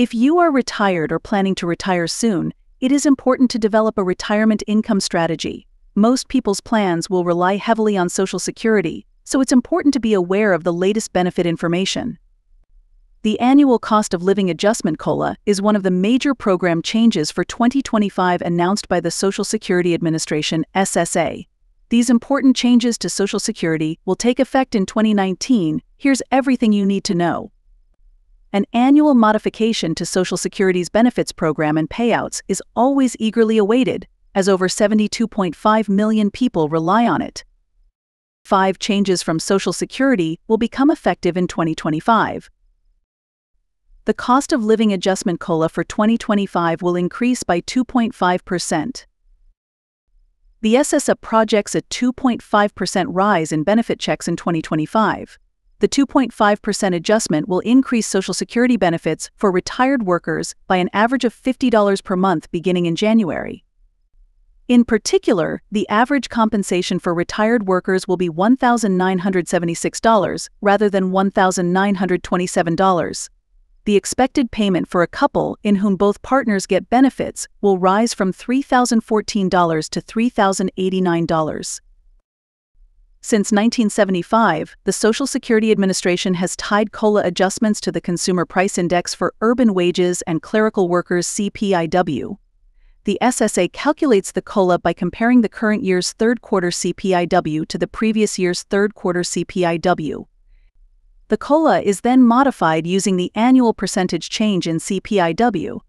If you are retired or planning to retire soon, it is important to develop a retirement income strategy. Most people's plans will rely heavily on Social Security, so it's important to be aware of the latest benefit information. The annual cost of living adjustment COLA is one of the major program changes for 2025 announced by the Social Security Administration SSA. These important changes to Social Security will take effect in 2019. Here's everything you need to know. An annual modification to Social Security's benefits program and payouts is always eagerly awaited, as over 72.5 million people rely on it. Five changes from Social Security will become effective in 2025 the cost of living adjustment COLA for 2025 will increase by 2.5%. The SSA projects a 2.5% rise in benefit checks in 2025. The 2.5% adjustment will increase Social Security benefits for retired workers by an average of $50 per month beginning in January. In particular, the average compensation for retired workers will be $1,976 rather than $1,927 the expected payment for a couple in whom both partners get benefits will rise from $3,014 to $3,089. Since 1975, the Social Security Administration has tied COLA adjustments to the Consumer Price Index for urban wages and clerical workers CPIW. The SSA calculates the COLA by comparing the current year's third quarter CPIW to the previous year's third quarter CPIW. The COLA is then modified using the annual percentage change in CPIW.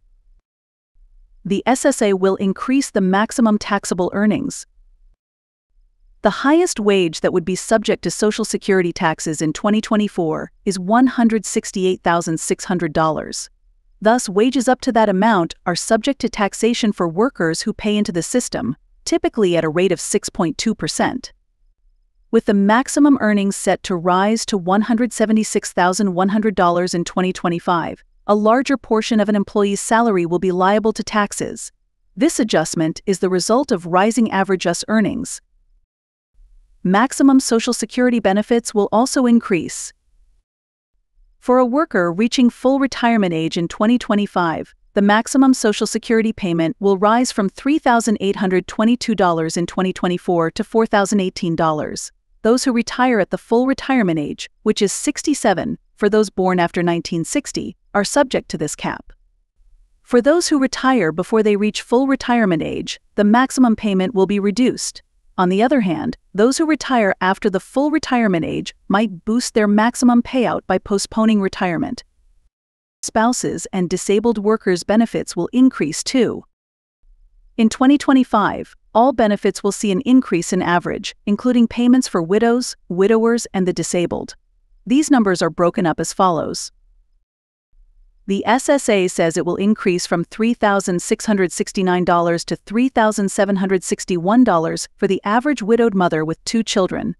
The SSA will increase the maximum taxable earnings. The highest wage that would be subject to Social Security taxes in 2024 is $168,600. Thus, wages up to that amount are subject to taxation for workers who pay into the system, typically at a rate of 6.2% with the maximum earnings set to rise to $176,100 in 2025. A larger portion of an employee's salary will be liable to taxes. This adjustment is the result of rising average US earnings. Maximum Social Security benefits will also increase. For a worker reaching full retirement age in 2025, the maximum Social Security payment will rise from $3,822 in 2024 to $4,018 those who retire at the full retirement age, which is 67 for those born after 1960, are subject to this cap. For those who retire before they reach full retirement age, the maximum payment will be reduced. On the other hand, those who retire after the full retirement age might boost their maximum payout by postponing retirement. Spouses and disabled workers' benefits will increase too. In 2025, all benefits will see an increase in average, including payments for widows, widowers, and the disabled. These numbers are broken up as follows. The SSA says it will increase from $3,669 to $3,761 for the average widowed mother with two children.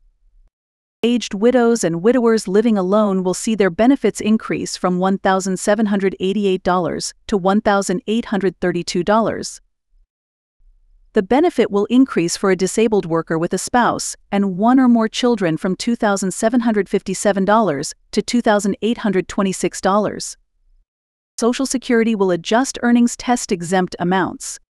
Aged widows and widowers living alone will see their benefits increase from $1,788 to $1,832 the benefit will increase for a disabled worker with a spouse and one or more children from $2,757 to $2,826. Social Security will adjust earnings test exempt amounts.